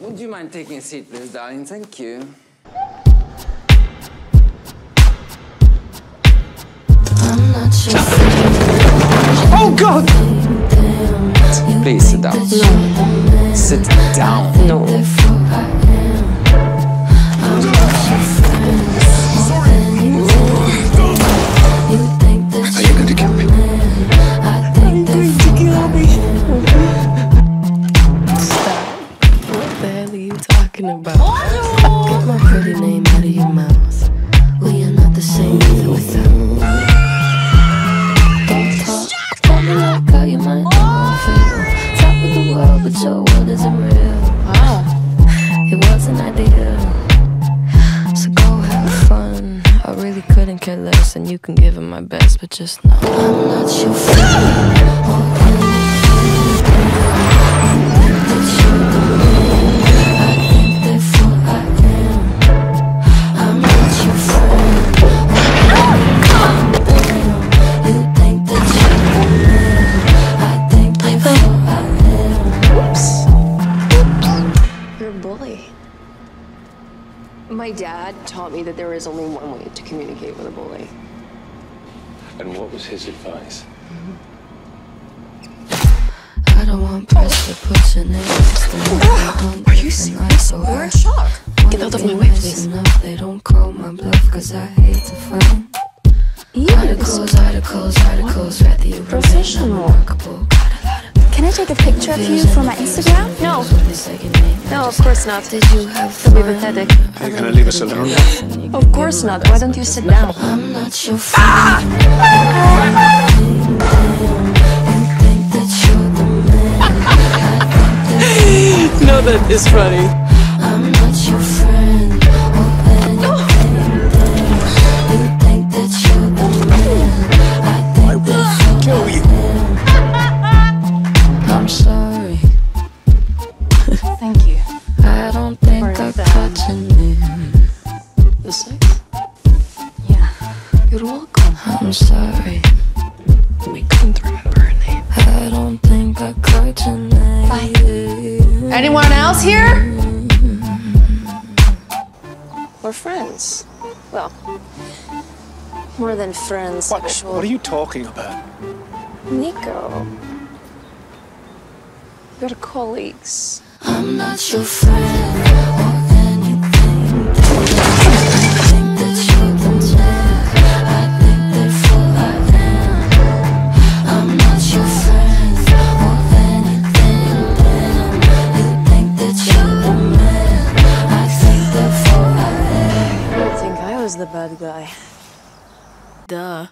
Would you mind taking a seat, please, darling? Thank you. I'm not Oh, God! Please sit down. No. Sit down. No. The hell are you talking about? Get my pretty name out of your mouth. We are not the same either without. Don't talk about me like how you might feel. Top of the world, but your world isn't real. It wasn't ideal. So go have fun. I really couldn't care less, and you can give it my best, but just know I'm not your My dad taught me that there is only one way to communicate with a bully. And what was his advice? I don't want pressure pushing it against. Are you serious? We're in shock. Get out of my way, please. Enough, they don't call my bluff cause I hate to find articles, articles, articles. Rather you remain Professional. Can I take a picture of you for my Instagram? No. what they say your name. No, of course not. Did you have Don't be fun? pathetic. Hey, can I leave us alone? now? Of course not. Why don't you sit down? I'm not your ah! friend. You think that you're the man. No, that is funny. The sex? Yeah. You're welcome. I'm sorry. We couldn't remember her name. I don't think I caught your name. Anyone else here? We're friends. Well, more than friends. What, Sexual. what are you talking about? Nico. We're colleagues. I'm not your friend the bad guy. Duh.